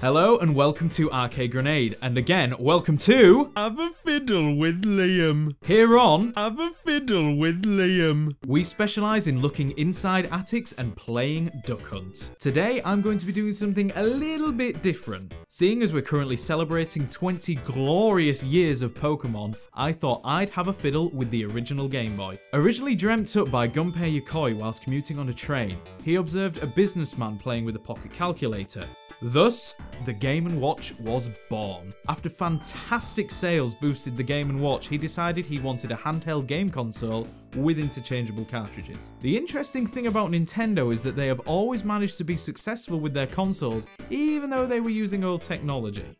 Hello and welcome to Arcade Grenade, and again, welcome to Have a fiddle with Liam. here on. Have a fiddle with Liam. We specialise in looking inside attics and playing Duck Hunt. Today, I'm going to be doing something a little bit different. Seeing as we're currently celebrating 20 glorious years of Pokemon, I thought I'd have a fiddle with the original Game Boy. Originally dreamt up by Gunpei Yokoi whilst commuting on a train, he observed a businessman playing with a pocket calculator. Thus, the Game & Watch was born. After fantastic sales boosted the Game & Watch, he decided he wanted a handheld game console with interchangeable cartridges. The interesting thing about Nintendo is that they have always managed to be successful with their consoles, even though they were using old technology.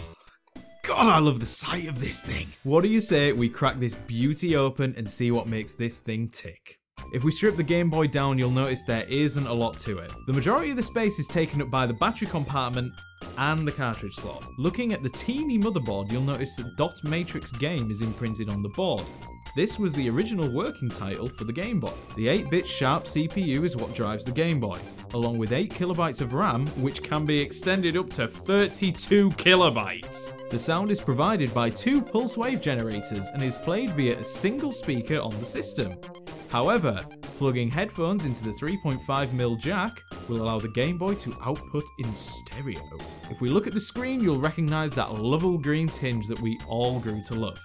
God, I love the sight of this thing. What do you say we crack this beauty open and see what makes this thing tick? If we strip the Game Boy down, you'll notice there isn't a lot to it. The majority of the space is taken up by the battery compartment and the cartridge slot. Looking at the teeny motherboard, you'll notice that Dot Matrix Game is imprinted on the board. This was the original working title for the Game Boy. The 8-bit Sharp CPU is what drives the Game Boy, along with 8 kilobytes of RAM, which can be extended up to 32 kilobytes. The sound is provided by two pulse wave generators and is played via a single speaker on the system. However, plugging headphones into the 3.5mm jack will allow the Game Boy to output in stereo. If we look at the screen, you'll recognise that lovely green tinge that we all grew to love.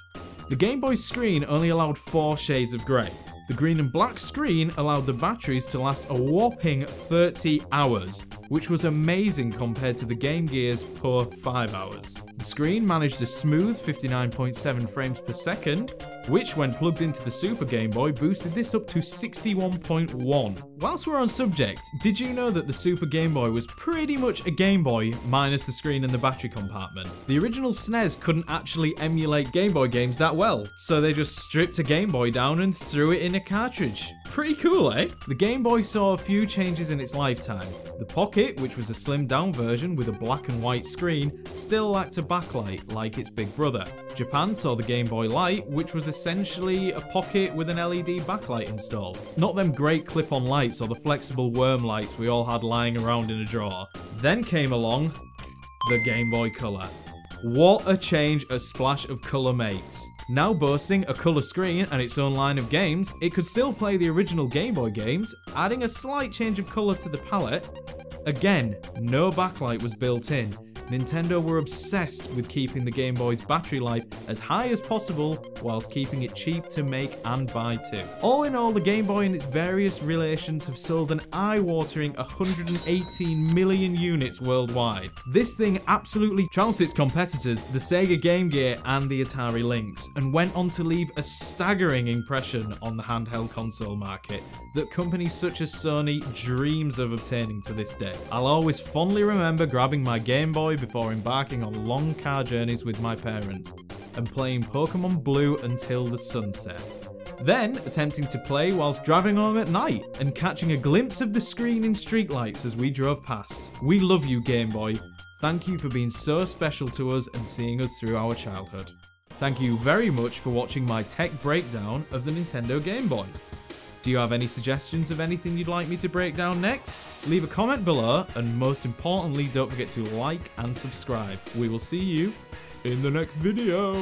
The Game Boy's screen only allowed four shades of grey. The green and black screen allowed the batteries to last a whopping 30 hours, which was amazing compared to the Game Gear's poor 5 hours. The screen managed a smooth 59.7 frames per second, which when plugged into the Super Game Boy boosted this up to 61.1. Whilst we're on subject, did you know that the Super Game Boy was pretty much a Game Boy minus the screen and the battery compartment? The original SNES couldn't actually emulate Game Boy games that well, so they just stripped a Game Boy down and threw it in a cartridge. Pretty cool, eh? The Game Boy saw a few changes in its lifetime. The Pocket, which was a slimmed down version with a black and white screen, still lacked a backlight like its big brother. Japan saw the Game Boy Light, which was essentially a pocket with an LED backlight installed. Not them great clip on lights or the flexible worm lights we all had lying around in a drawer. Then came along the Game Boy Color. What a change a splash of colour makes. Now boasting a colour screen and its own line of games, it could still play the original Game Boy games, adding a slight change of colour to the palette. Again, no backlight was built in. Nintendo were obsessed with keeping the Game Boy's battery life as high as possible whilst keeping it cheap to make and buy too. All in all, the Game Boy and its various relations have sold an eye-watering 118 million units worldwide. This thing absolutely trounced its competitors, the Sega Game Gear and the Atari Lynx, and went on to leave a staggering impression on the handheld console market that companies such as Sony dreams of obtaining to this day. I'll always fondly remember grabbing my Game Boy before embarking on long car journeys with my parents and playing Pokemon Blue until the sunset. Then attempting to play whilst driving home at night and catching a glimpse of the screen in streetlights as we drove past. We love you, Game Boy. Thank you for being so special to us and seeing us through our childhood. Thank you very much for watching my tech breakdown of the Nintendo Game Boy. Do you have any suggestions of anything you'd like me to break down next? Leave a comment below, and most importantly, don't forget to like and subscribe. We will see you in the next video.